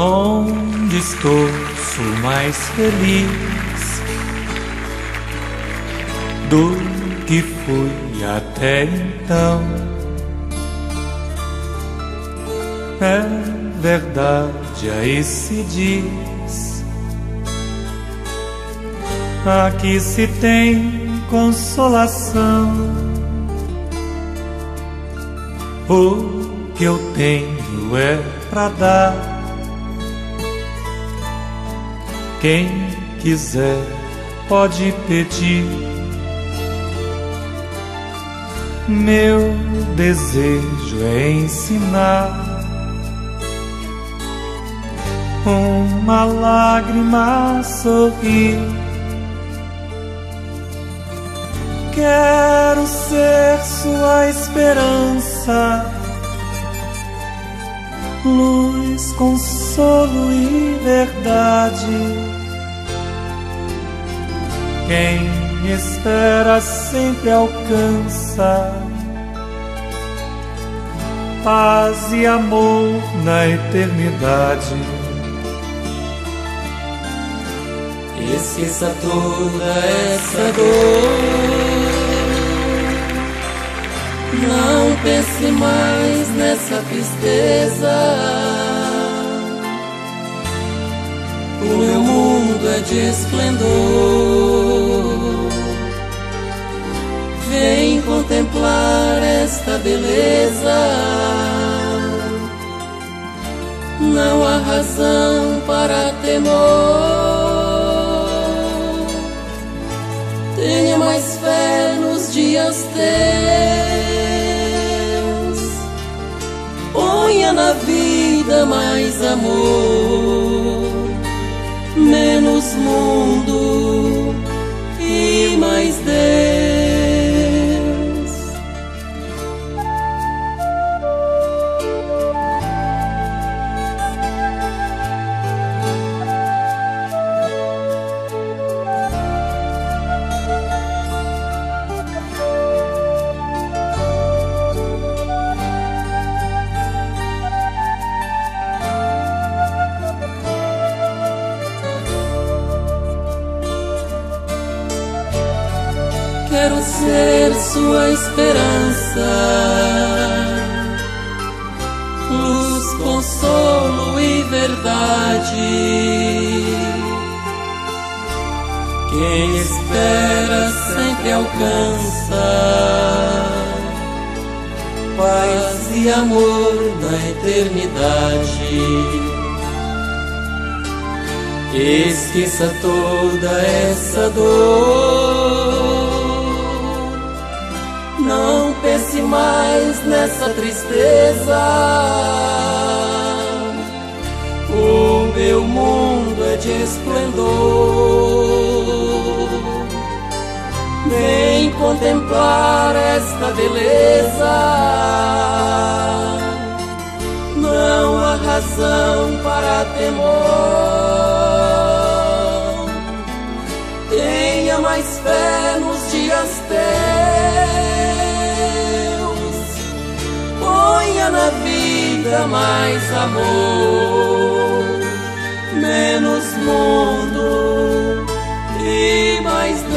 Onde estou, sou mais feliz do que fui até então. É verdade, aí se diz. Aqui se tem consolação. O que eu tenho é pra dar. Quem quiser pode pedir. Meu desejo é ensinar uma lágrima sorrir. Quero ser sua esperança, luz, consolo e verdade. Quem espera sempre alcança paz e amor na eternidade. Esqueça toda essa dor. Pense mais nessa tristeza. O meu mundo é de esplendor. Vem contemplar esta beleza. Não há razão para temor. Tenha mais fé nos dias teus. Ponha na vida mais amor, menos mundo quero ser sua esperança, luz, consolo e verdade. Quem espera sempre alcança paz e amor na eternidade. Esqueça toda essa dor não pense mais nessa tristeza. O meu mundo é de esplendor. Vem contemplar esta beleza. Não há razão para temor. Tenha mais fé nos dias teus. Vida mais amor, menos mundo e mais